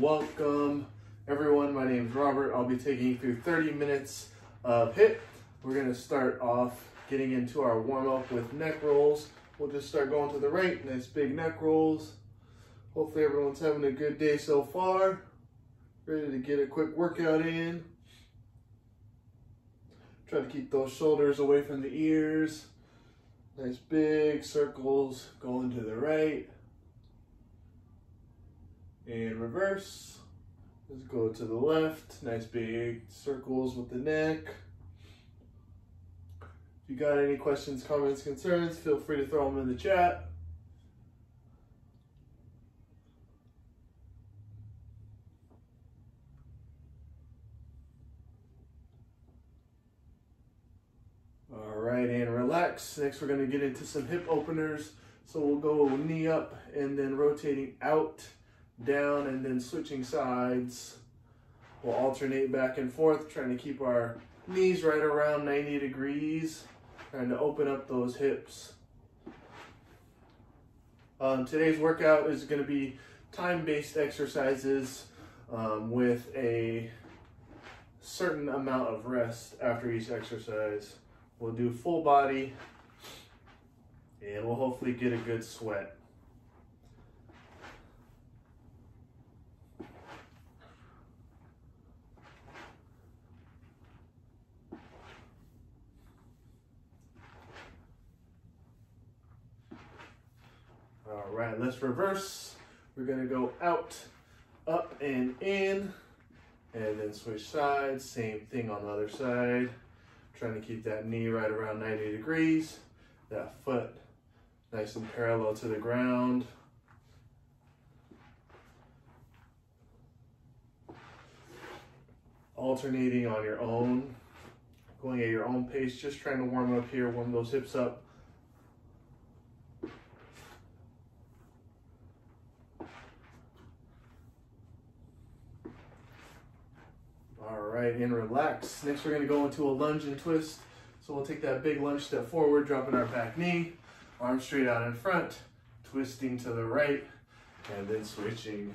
Welcome everyone, my name is Robert. I'll be taking you through 30 minutes of HIIT. We're gonna start off getting into our warm up with neck rolls. We'll just start going to the right, nice big neck rolls. Hopefully everyone's having a good day so far. Ready to get a quick workout in. Try to keep those shoulders away from the ears. Nice big circles going to the right. And reverse. Let's go to the left. Nice big circles with the neck. If you got any questions, comments, concerns, feel free to throw them in the chat. All right, and relax. Next, we're gonna get into some hip openers. So we'll go knee up and then rotating out, down, and then switching sides. We'll alternate back and forth, trying to keep our knees right around 90 degrees, trying to open up those hips. Um, today's workout is gonna be time-based exercises um, with a certain amount of rest after each exercise. We'll do full body and we'll hopefully get a good sweat. All right, let's reverse. We're gonna go out, up and in, and then switch sides. Same thing on the other side. Trying to keep that knee right around 90 degrees. That foot nice and parallel to the ground. Alternating on your own, going at your own pace, just trying to warm up here, warm those hips up. All right, and relax. Next, we're gonna go into a lunge and twist. So we'll take that big lunge step forward, dropping our back knee, arms straight out in front, twisting to the right, and then switching.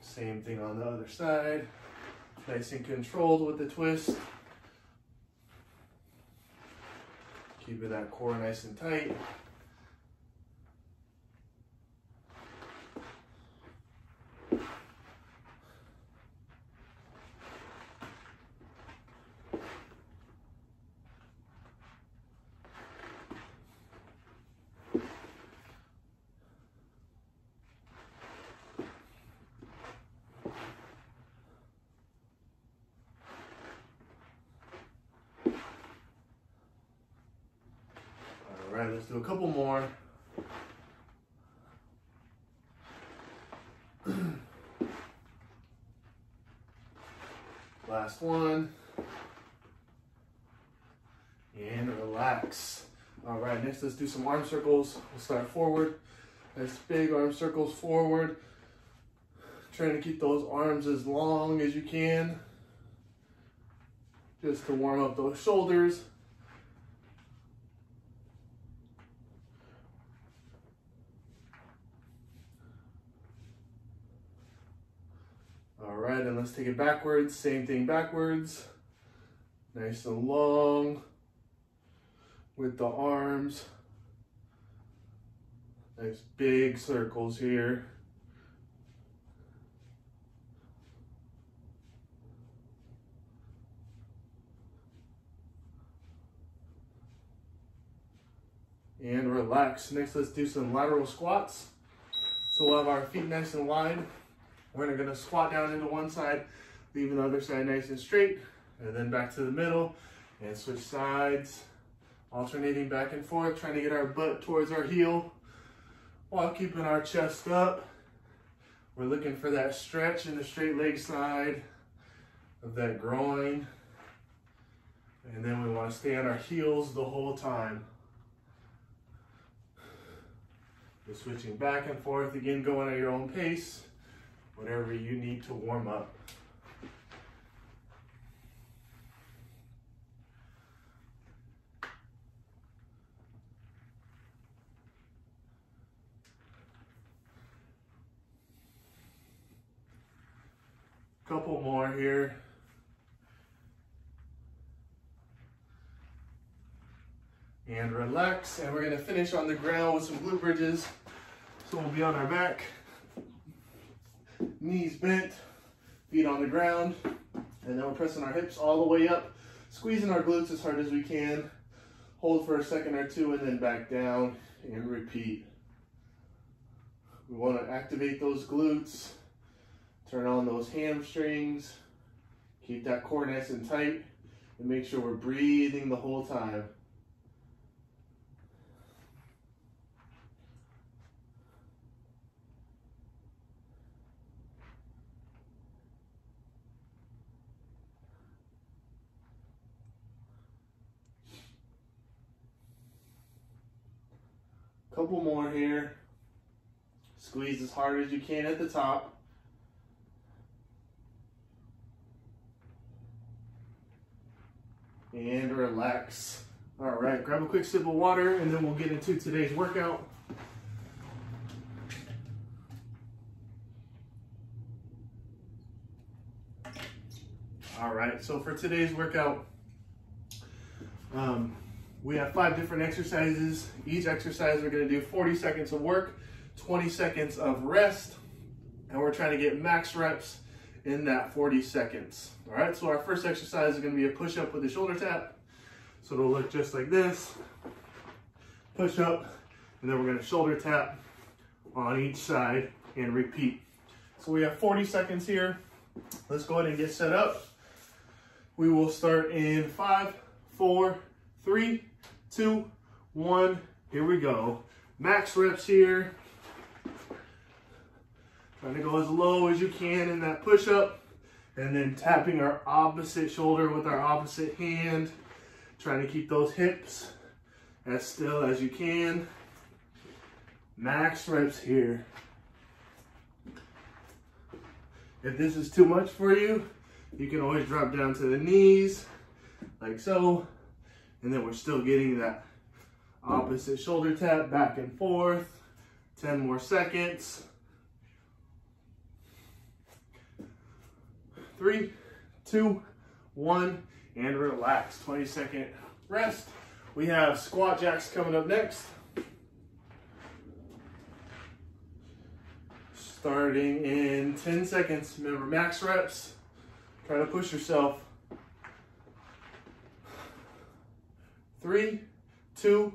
Same thing on the other side. Nice and controlled with the twist. Keeping that core nice and tight. All right, let's do a couple more. Last one. And relax. All right, next let's do some arm circles. We'll start forward. Nice big arm circles forward. Trying to keep those arms as long as you can. Just to warm up those shoulders. All right, and let's take it backwards. Same thing backwards. Nice and long with the arms. Nice big circles here. And relax. Next, let's do some lateral squats. So we'll have our feet nice and wide. We're gonna squat down into one side, leaving the other side nice and straight, and then back to the middle, and switch sides, alternating back and forth, trying to get our butt towards our heel, while keeping our chest up. We're looking for that stretch in the straight leg side of that groin. And then we wanna stay on our heels the whole time. We're switching back and forth, again, going at your own pace whatever you need to warm up. Couple more here. And relax. And we're gonna finish on the ground with some glute bridges. So we'll be on our back, knees bent, feet on the ground, and then we're pressing our hips all the way up, squeezing our glutes as hard as we can. Hold for a second or two and then back down and repeat. We want to activate those glutes, turn on those hamstrings, keep that core nice and tight, and make sure we're breathing the whole time. Couple more here. Squeeze as hard as you can at the top. And relax. All right, grab a quick sip of water and then we'll get into today's workout. All right, so for today's workout, um, we have five different exercises. Each exercise we're gonna do 40 seconds of work, 20 seconds of rest, and we're trying to get max reps in that 40 seconds. All right, so our first exercise is gonna be a push-up with a shoulder tap. So it'll look just like this. Push up, and then we're gonna shoulder tap on each side and repeat. So we have 40 seconds here. Let's go ahead and get set up. We will start in five, four, three, two, one. Here we go. Max reps here. Trying to go as low as you can in that push up. And then tapping our opposite shoulder with our opposite hand. Trying to keep those hips as still as you can. Max reps here. If this is too much for you, you can always drop down to the knees, like so. And then we're still getting that opposite shoulder tap back and forth. 10 more seconds. Three, two, one, and relax. 20 second rest. We have squat jacks coming up next. Starting in 10 seconds. Remember, max reps. Try to push yourself. Three, two,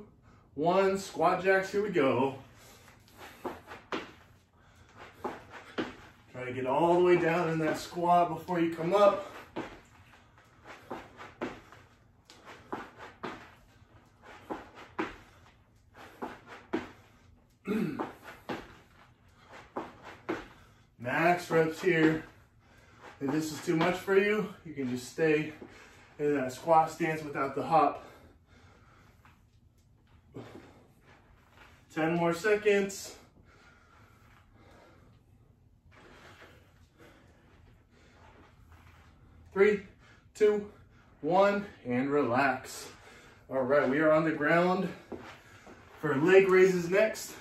one. Squat jacks, here we go. Try to get all the way down in that squat before you come up. Max reps here. If this is too much for you, you can just stay in that squat stance without the hop. 10 more seconds. Three, two, one, and relax. All right, we are on the ground for leg raises next.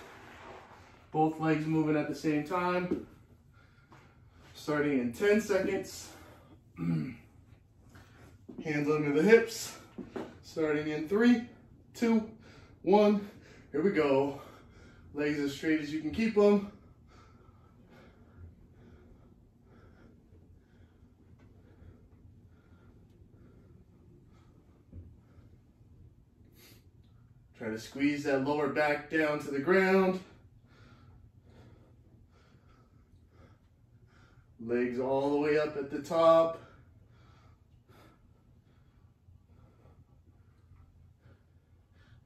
Both legs moving at the same time. Starting in 10 seconds. Hands under the hips. Starting in three, two, one, here we go. Legs as straight as you can keep them. Try to squeeze that lower back down to the ground. Legs all the way up at the top.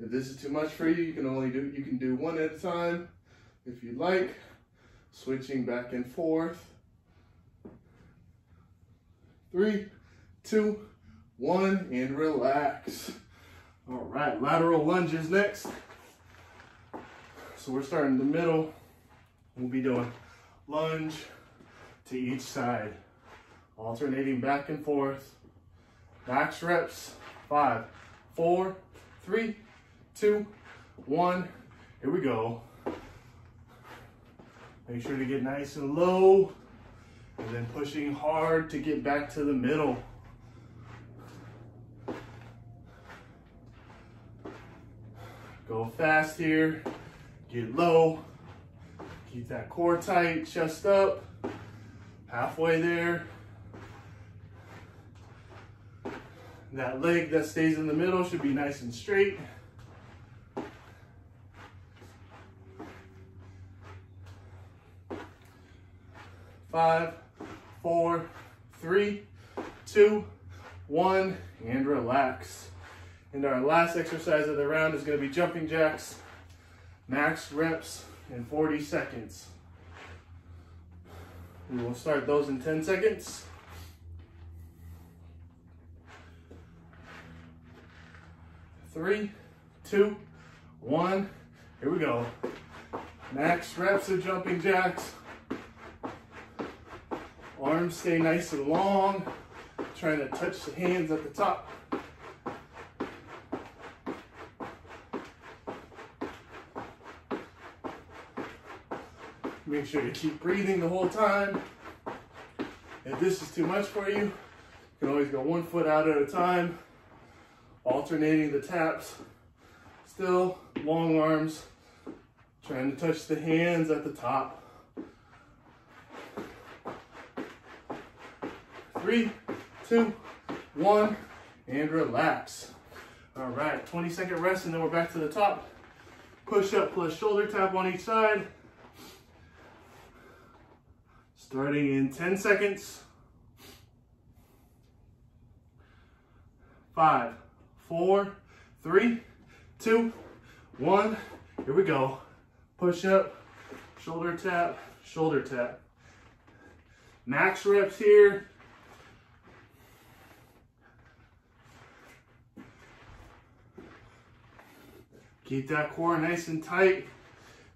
If this is too much for you, you can only do, you can do one at a time if you like. Switching back and forth. Three, two, one, and relax. All right, lateral lunges next. So we're starting in the middle. We'll be doing lunge to each side, alternating back and forth. Max reps, five, four, three, two, one. Here we go. Make sure to get nice and low And then pushing hard to get back to the middle. Go fast here, get low, keep that core tight, chest up, halfway there. That leg that stays in the middle should be nice and straight. Five, four, three, two, one, and relax. And our last exercise of the round is gonna be jumping jacks, max reps in 40 seconds. We will start those in 10 seconds. Three, two, one, here we go. Max reps of jumping jacks. Arms stay nice and long. Trying to touch the hands at the top. Make sure you keep breathing the whole time. If this is too much for you, you can always go one foot out at a time, alternating the taps. Still, long arms, trying to touch the hands at the top. Three, two, one, and relax. All right, 20 second rest and then we're back to the top. Push up plus shoulder tap on each side. Starting in 10 seconds. Five, four, three, two, one. Here we go. Push up, shoulder tap, shoulder tap. Max reps here. Keep that core nice and tight.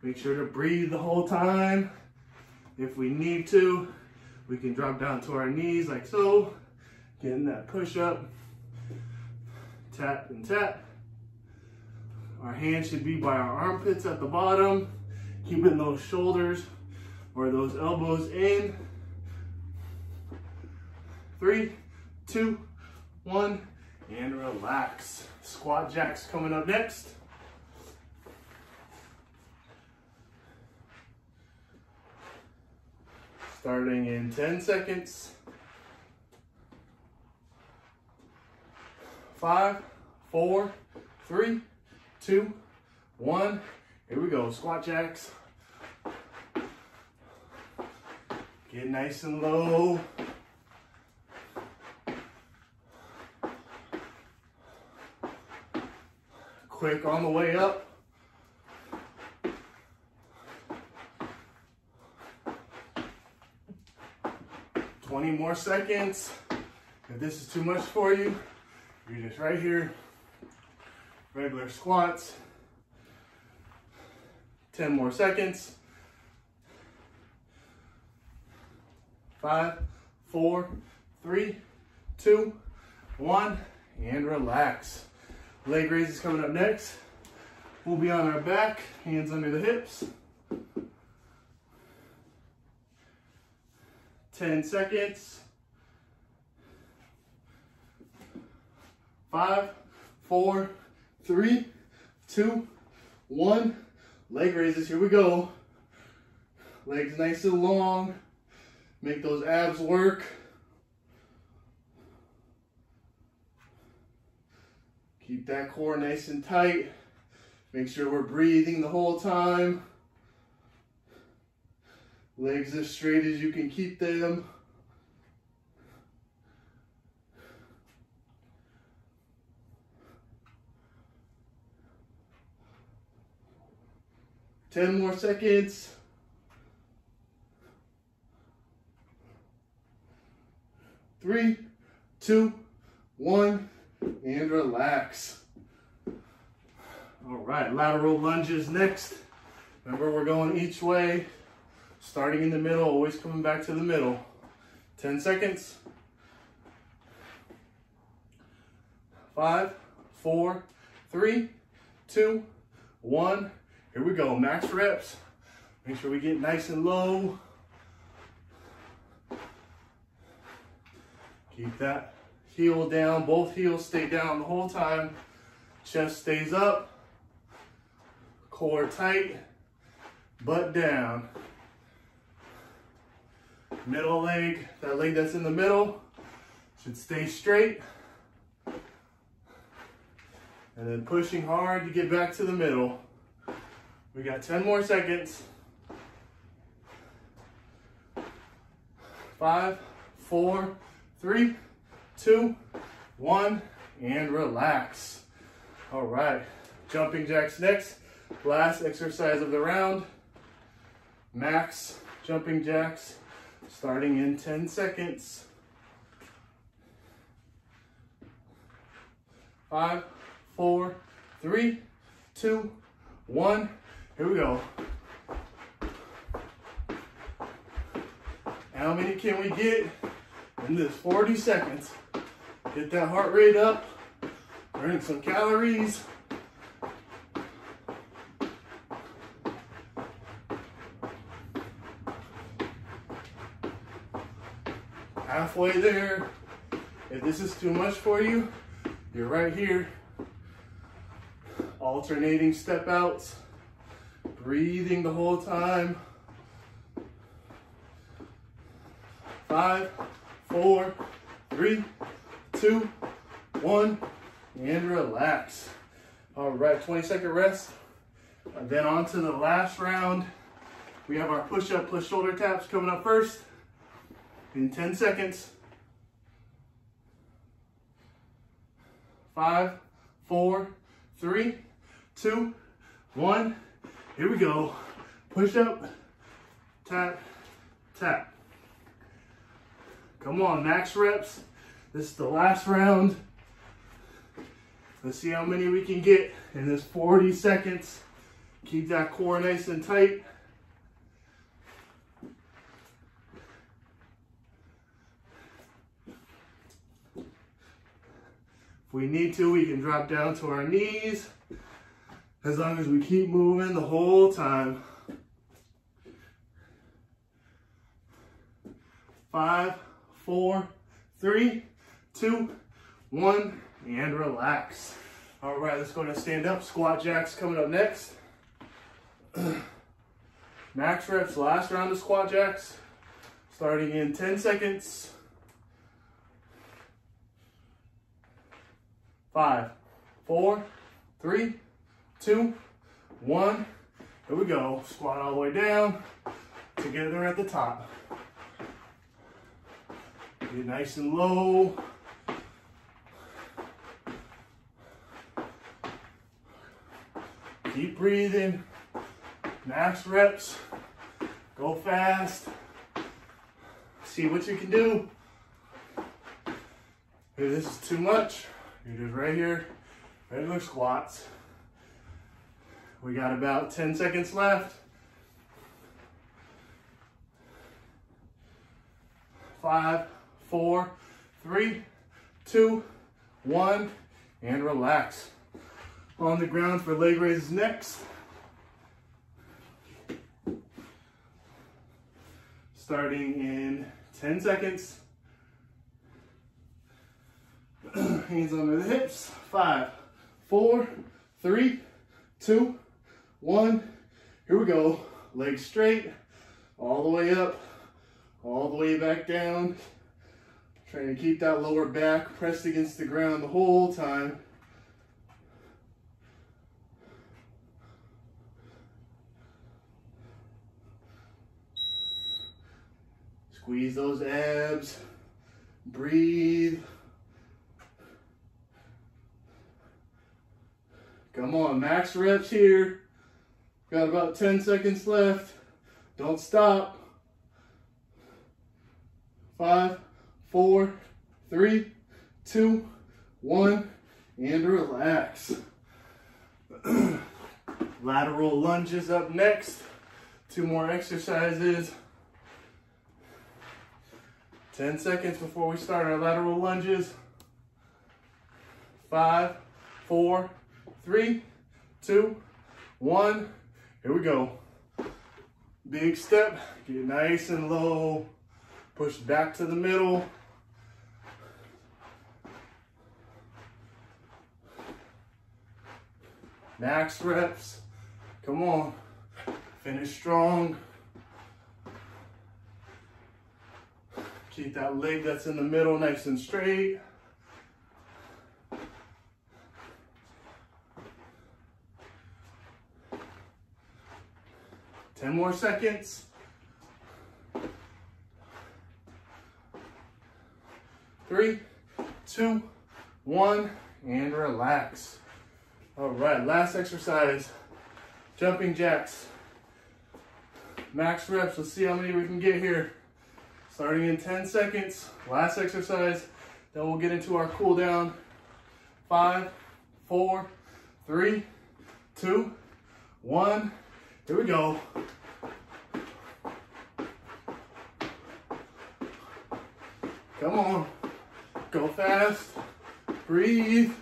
Make sure to breathe the whole time. If we need to, we can drop down to our knees like so. Getting that push up. Tap and tap. Our hands should be by our armpits at the bottom. Keeping those shoulders or those elbows in. Three, two, one, and relax. Squat jacks coming up next. Starting in 10 seconds. Five, four, three, two, one. Here we go, squat jacks. Get nice and low. Quick on the way up. 20 more seconds. If this is too much for you, you're just right here, regular squats. 10 more seconds. Five, four, three, two, one, and relax. Leg raises coming up next. We'll be on our back, hands under the hips. 10 seconds. Five, four, three, two, one. Leg raises, here we go. Legs nice and long. Make those abs work. Keep that core nice and tight. Make sure we're breathing the whole time. Legs as straight as you can keep them. Ten more seconds. Three, two, one, and relax. All right, lateral lunges next. Remember, we're going each way starting in the middle, always coming back to the middle. 10 seconds. Five, four, three, two, one. Here we go, max reps. Make sure we get nice and low. Keep that heel down. Both heels stay down the whole time. Chest stays up. Core tight. Butt down. Middle leg, that leg that's in the middle, should stay straight. And then pushing hard to get back to the middle. We got 10 more seconds. Five, four, three, two, one, and relax. All right, jumping jacks next. Last exercise of the round. Max jumping jacks starting in 10 seconds. Five, four, three, two, one. Here we go. How many can we get in this 40 seconds? Get that heart rate up, burn some calories. Halfway there. If this is too much for you, you're right here. Alternating step outs, breathing the whole time. Five, four, three, two, one, and relax. All right, 20 second rest. And then on to the last round. We have our push up plus shoulder taps coming up first in 10 seconds. Five, four, three, two, one. Here we go. Push up, tap, tap. Come on, max reps. This is the last round. Let's see how many we can get in this 40 seconds. Keep that core nice and tight. If we need to, we can drop down to our knees as long as we keep moving the whole time. Five, four, three, two, one, and relax. All right, let's go to stand up. Squat jacks coming up next. Max reps, last round of squat jacks. Starting in 10 seconds. Five, four, three, two, one. Here we go. Squat all the way down. Together at the top. Get nice and low. Keep breathing. Max reps. Go fast. See what you can do. If this is too much, you're just right here, regular squats. We got about 10 seconds left. Five, four, three, two, one, and relax. On the ground for leg raises next. Starting in 10 seconds. Hands under the hips. Five, four, three, two, one. Here we go. Legs straight, all the way up, all the way back down. Trying to keep that lower back pressed against the ground the whole time. Squeeze those abs. Breathe. Come on, max reps here. Got about 10 seconds left. Don't stop. Five, four, three, two, one, and relax. Lateral lunges up next. Two more exercises. 10 seconds before we start our lateral lunges. Five, four, Three, two, one. Here we go. Big step, get nice and low. Push back to the middle. Max reps. Come on. Finish strong. Keep that leg that's in the middle nice and straight. More seconds. Three, two, one, and relax. All right, last exercise, jumping jacks. Max reps, let's see how many we can get here. Starting in 10 seconds, last exercise, then we'll get into our cool down. Five, four, three, two, one. Here we go. Come on. Go fast. Breathe.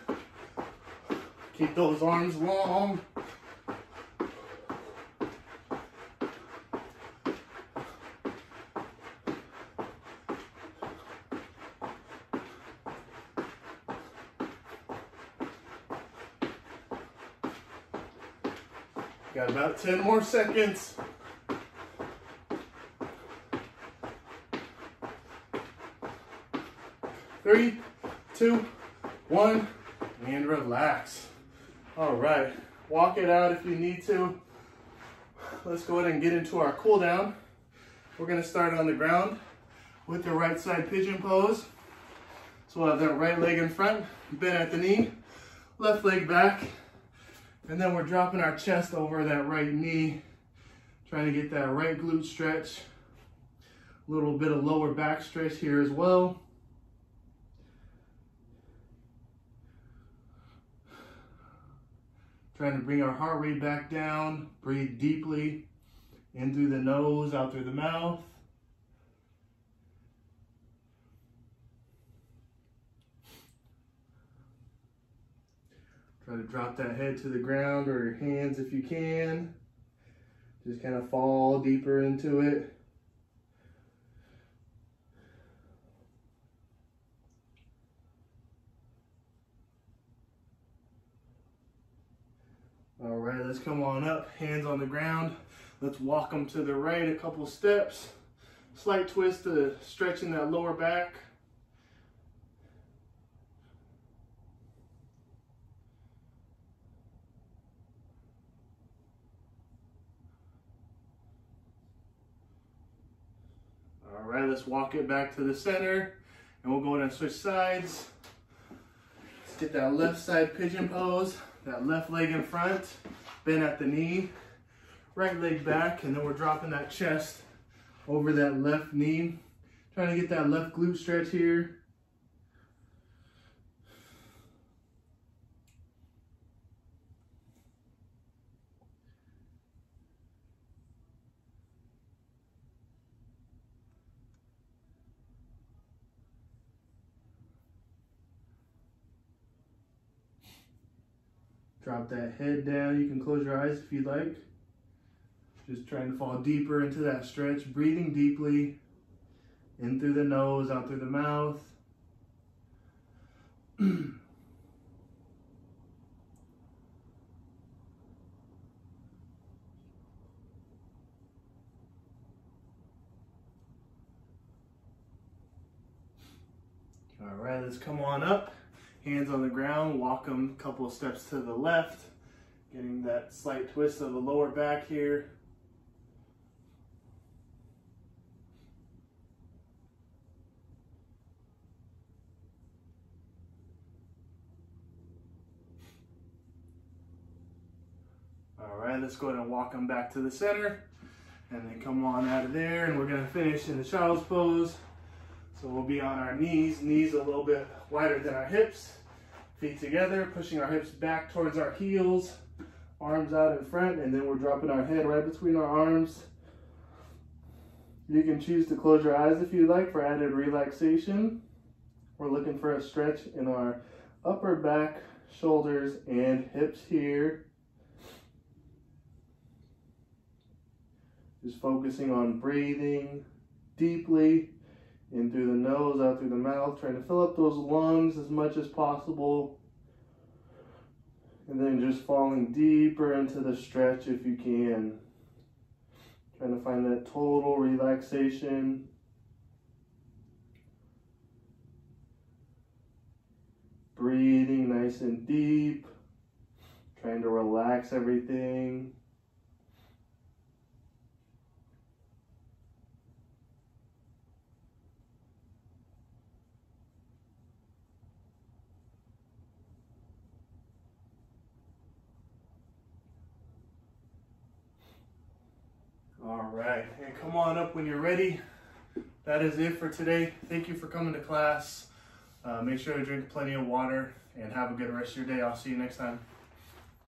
Keep those arms long. Got about 10 more seconds. Three, two, one, and relax. All right, walk it out if you need to. Let's go ahead and get into our cool down. We're gonna start on the ground with the right side pigeon pose. So we'll have that right leg in front, bend at the knee, left leg back, and then we're dropping our chest over that right knee, trying to get that right glute stretch. A little bit of lower back stretch here as well. Trying to bring our heart rate back down. Breathe deeply in through the nose, out through the mouth. Try to drop that head to the ground or your hands if you can. Just kind of fall deeper into it. All right, let's come on up, hands on the ground. Let's walk them to the right a couple steps. Slight twist to stretching that lower back. All right, let's walk it back to the center and we'll go ahead and switch sides. Let's get that left side pigeon pose, that left leg in front, bend at the knee, right leg back, and then we're dropping that chest over that left knee. Trying to get that left glute stretch here. Drop that head down. You can close your eyes if you'd like. Just trying to fall deeper into that stretch, breathing deeply in through the nose, out through the mouth. All right, let's come on up. Hands on the ground, walk them a couple of steps to the left, getting that slight twist of the lower back here. All right, let's go ahead and walk them back to the center and then come on out of there and we're gonna finish in the child's pose. So we'll be on our knees, knees a little bit wider than our hips, feet together, pushing our hips back towards our heels, arms out in front, and then we're dropping our head right between our arms. You can choose to close your eyes if you like for added relaxation. We're looking for a stretch in our upper back, shoulders, and hips here. Just focusing on breathing deeply in through the nose, out through the mouth, trying to fill up those lungs as much as possible. And then just falling deeper into the stretch if you can. Trying to find that total relaxation. Breathing nice and deep. Trying to relax everything. All right, and come on up when you're ready. That is it for today. Thank you for coming to class. Uh, make sure to drink plenty of water and have a good rest of your day. I'll see you next time.